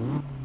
Ah!